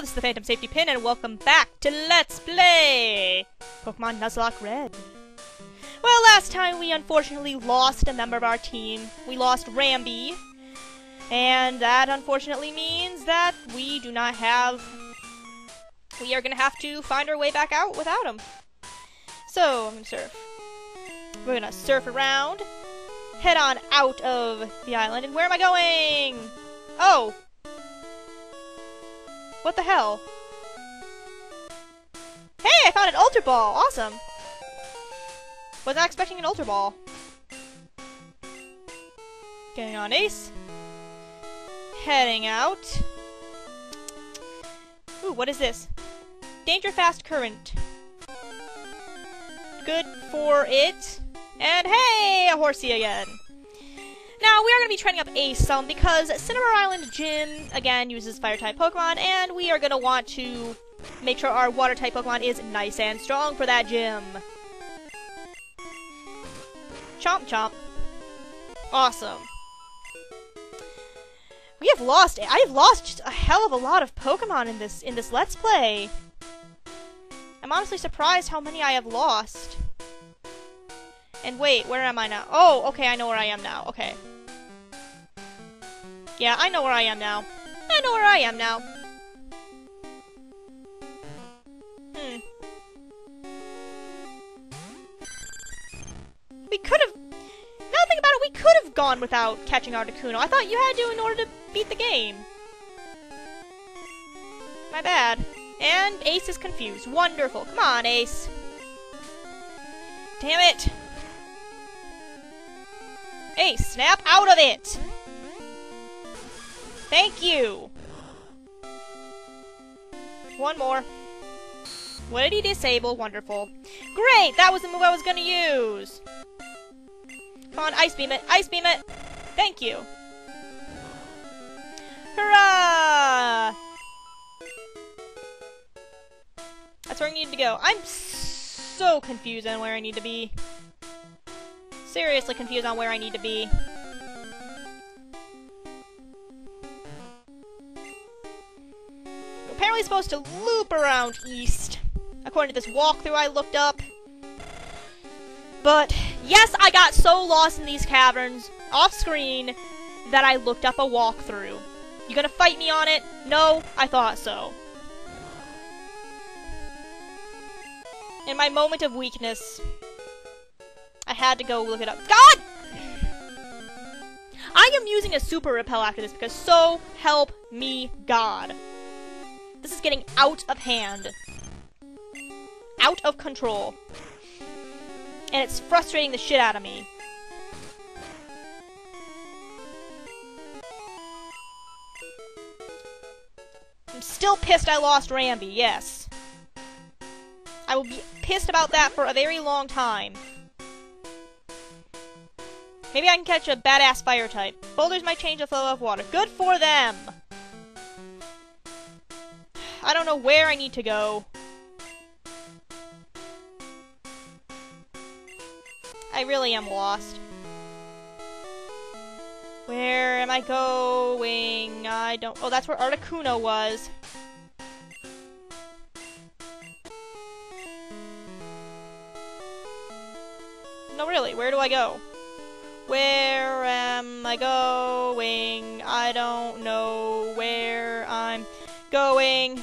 This is the Phantom Safety Pin, and welcome back to Let's Play Pokemon Nuzlocke Red. Well, last time we unfortunately lost a member of our team. We lost Rambi, and that unfortunately means that we do not have... We are going to have to find our way back out without him. So, I'm going to surf. We're going to surf around, head on out of the island, and where am I going? Oh, what the hell? Hey, I found an Ultra Ball! Awesome! Was not expecting an Ultra Ball. Getting on Ace. Heading out. Ooh, what is this? Danger Fast Current. Good for it. And hey, a horsey again. Now, we are going to be training up Ace some because Cinnabar Island Gym, again, uses Fire-type Pokemon, and we are going to want to make sure our Water-type Pokemon is nice and strong for that gym. Chomp Chomp. Awesome. We have lost, I have lost a hell of a lot of Pokemon in this, in this Let's Play. I'm honestly surprised how many I have lost. And wait, where am I now? Oh, okay, I know where I am now. Okay. Yeah, I know where I am now. I know where I am now. Hmm. We could have... Now think about it, we could have gone without catching Articuno. I thought you had to in order to beat the game. My bad. And Ace is confused. Wonderful. Come on, Ace. Damn it. Hey, snap out of it! Thank you! One more. What did he disable? Wonderful. Great! That was the move I was gonna use! Come on, Ice Beam it! Ice Beam it! Thank you! Hurrah! That's where I need to go. I'm so confused on where I need to be seriously confused on where I need to be. Apparently supposed to loop around east, according to this walkthrough I looked up. But, yes, I got so lost in these caverns, off-screen, that I looked up a walkthrough. You gonna fight me on it? No, I thought so. In my moment of weakness, I had to go look it up. God! I am using a super repel after this because so help me God. This is getting out of hand. Out of control. And it's frustrating the shit out of me. I'm still pissed I lost Rambi, yes. I will be pissed about that for a very long time. Maybe I can catch a badass fire type. Boulders might change the flow of water. Good for them! I don't know where I need to go. I really am lost. Where am I going? I don't- oh, that's where Articuno was. No, really, where do I go? Where am I going? I don't know where I'm going.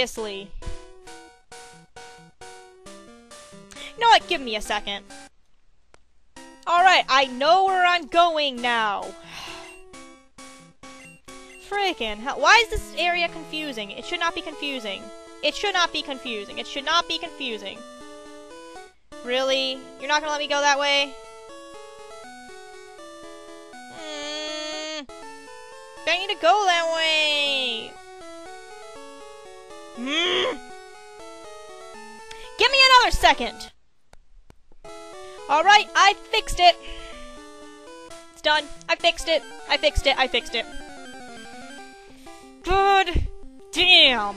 Seriously. You know what? Give me a second. Alright, I know where I'm going now. Freaking hell. Why is this area confusing? It should not be confusing. It should not be confusing. It should not be confusing. Really? You're not gonna let me go that way? Mm, I need to go that way. Mm. Give me another second. Alright, I fixed it. It's done. I fixed it. I fixed it. I fixed it. Good damn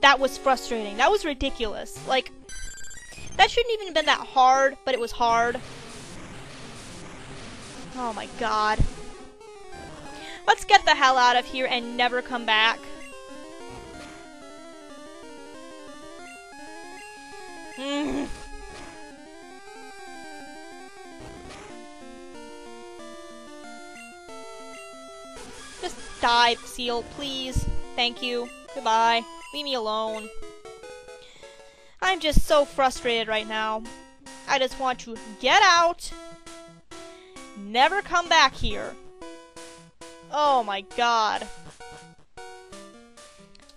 that was frustrating. That was ridiculous. Like, that shouldn't even have been that hard, but it was hard. Oh my god. Let's get the hell out of here and never come back. Mm. Just die, Seel, please. Thank you. Goodbye. Leave me alone. I'm just so frustrated right now. I just want to get out, never come back here. Oh my god.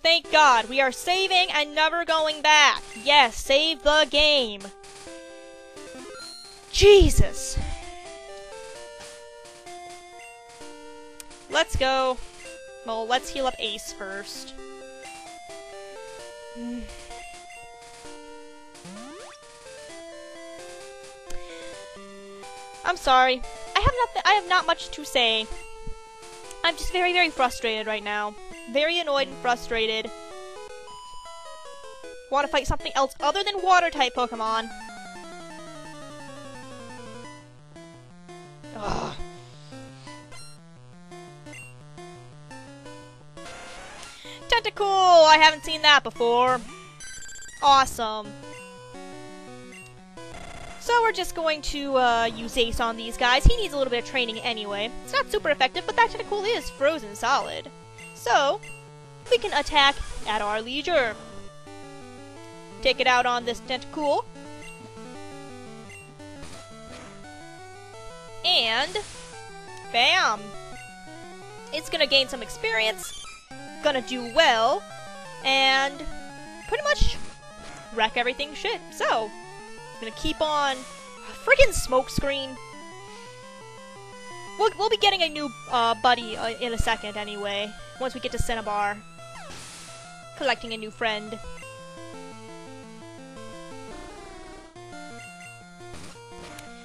Thank God, we are saving and never going back. Yes, save the game. Jesus. Let's go. Well, let's heal up Ace first. I'm sorry. I have nothing. I have not much to say. I'm just very, very frustrated right now. Very annoyed and frustrated. Want to fight something else other than water-type Pokemon. Ugh. Tentacool! I haven't seen that before. Awesome. So we're just going to uh, use Ace on these guys. He needs a little bit of training anyway. It's not super effective, but that Tentacool is frozen solid. So, we can attack at our leisure. Take it out on this Tentacool. And, bam! It's gonna gain some experience, gonna do well, and pretty much wreck everything shit. So, gonna keep on. Friggin' smokescreen. We'll, we'll be getting a new uh, buddy uh, in a second anyway, once we get to Cinnabar. Collecting a new friend.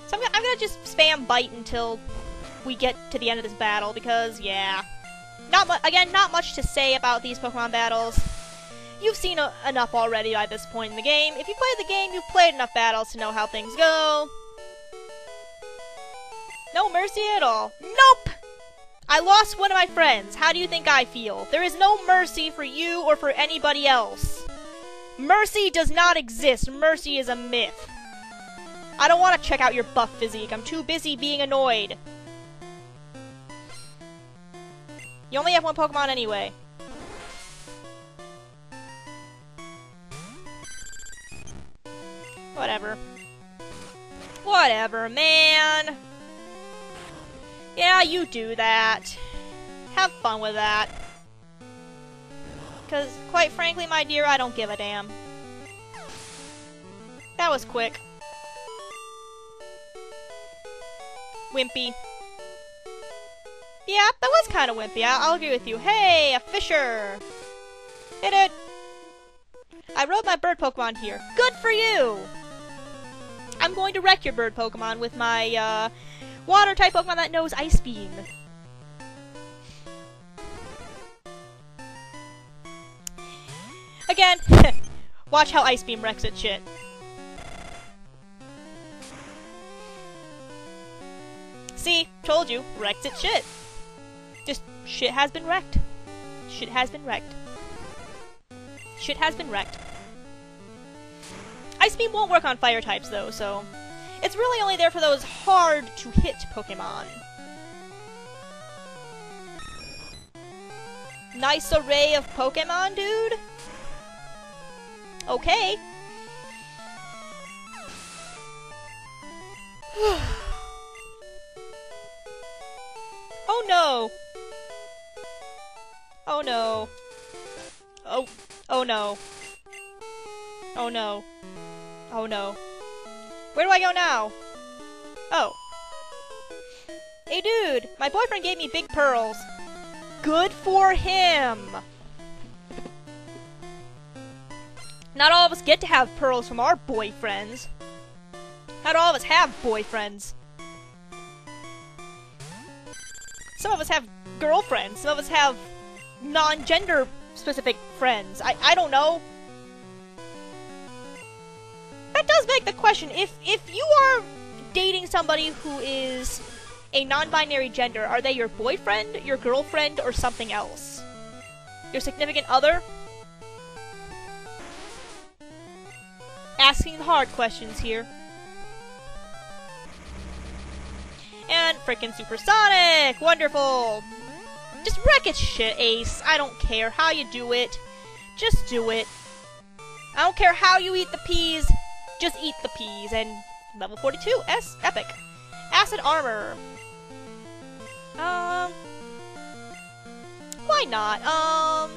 So I'm, I'm gonna just spam bite until we get to the end of this battle, because, yeah. Not again, not much to say about these Pokemon battles. You've seen a- enough already by this point in the game. If you played the game, you've played enough battles to know how things go. No mercy at all. Nope! I lost one of my friends. How do you think I feel? There is no mercy for you or for anybody else. Mercy does not exist. Mercy is a myth. I don't want to check out your buff physique. I'm too busy being annoyed. You only have one Pokemon anyway. Whatever. Whatever, man. Yeah, you do that. Have fun with that. Because, quite frankly, my dear, I don't give a damn. That was quick. Wimpy. Yeah, that was kind of wimpy. I'll, I'll agree with you. Hey, a Fisher! Hit it! I rode my bird Pokemon here. Good for you! I'm going to wreck your bird Pokemon with my, uh, water-type Pokemon that knows Ice Beam. Again, watch how Ice Beam wrecks its shit. See, told you, wrecked its shit. Just, shit has been wrecked. Shit has been wrecked. Shit has been wrecked. Ice Beam won't work on fire types though, so it's really only there for those hard to hit Pokemon. Nice array of Pokemon, dude. Okay. oh no. Oh no. Oh, oh no. Oh no. Oh no. Where do I go now? Oh. Hey dude, my boyfriend gave me big pearls. Good for him! Not all of us get to have pearls from our boyfriends. Not all of us have boyfriends. Some of us have girlfriends. Some of us have non-gender specific friends. I, I don't know that does beg the question: if if you are dating somebody who is a non-binary gender, are they your boyfriend, your girlfriend, or something else? Your significant other? Asking the hard questions here. And frickin' supersonic! Wonderful! Just wreck it shit, Ace. I don't care how you do it. Just do it. I don't care how you eat the peas. Just eat the peas. And level 42, S, epic. Acid armor. Um. Why not? Um.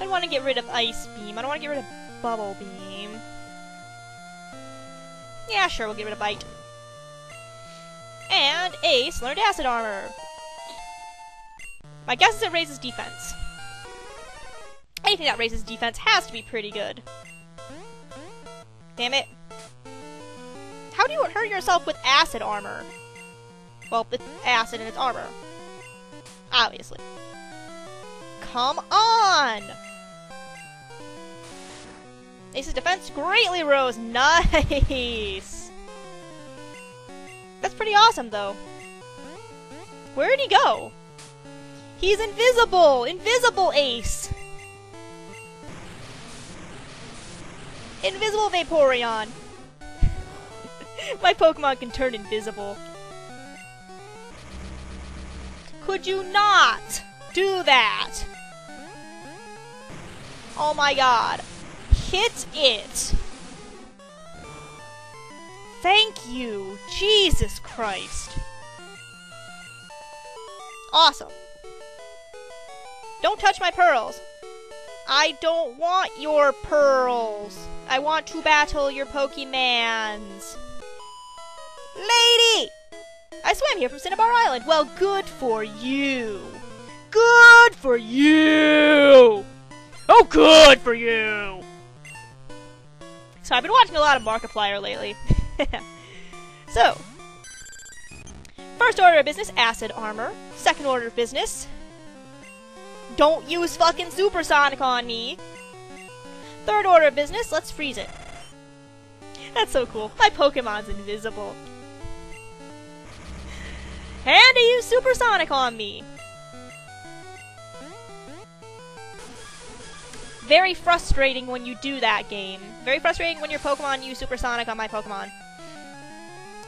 I want to get rid of Ice Beam. I don't want to get rid of Bubble Beam. Yeah, sure, we'll get rid of Bite. And Ace learned Acid Armor. My guess is it raises defense. Anything that raises defense has to be pretty good. Damn it. How do you hurt yourself with acid armor? Well, it's acid in its armor. Obviously. Come on! Ace's defense greatly rose. Nice! That's pretty awesome, though. Where'd he go? He's invisible! Invisible Ace! Invisible Vaporeon! My Pokemon can turn invisible. Could you not do that? Oh my god. Hit it! Thank you! Jesus Christ! Awesome. Don't touch my pearls. I don't want your pearls. I want to battle your Pokemans. Lady! I swam here from Cinnabar Island. Well, good for you. Good for you! Oh, good for you! So I've been watching a lot of Markiplier lately. so, first order of business, acid armor. Second order of business, don't use fucking supersonic on me. Third order of business, let's freeze it. That's so cool. My Pokemon's invisible. And he used supersonic on me. Very frustrating when you do that game. Very frustrating when your Pokemon use supersonic on my Pokemon.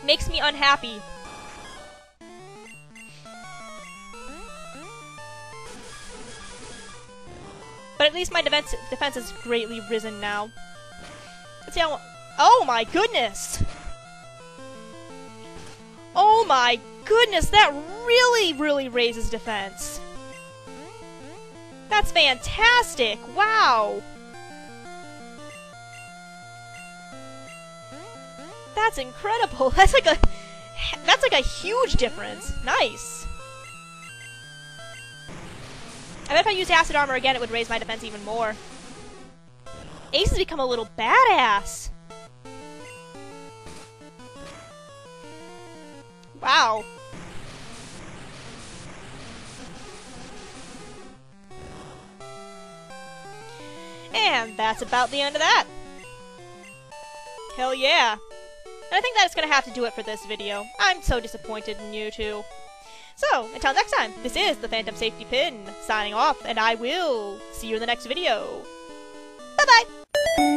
Makes me unhappy. But at least my defense defense has greatly risen now. Let's see how. Oh my goodness! Oh my goodness, that really, really raises defense. That's fantastic! Wow! That's incredible. That's like a that's like a huge difference. Nice. Bet if I used acid armor again, it would raise my defense even more. Ace has become a little badass. Wow. And that's about the end of that. Hell yeah. And I think that's gonna have to do it for this video. I'm so disappointed in you two. So, until next time, this is the Phantom Safety Pin, signing off, and I will see you in the next video. Bye-bye!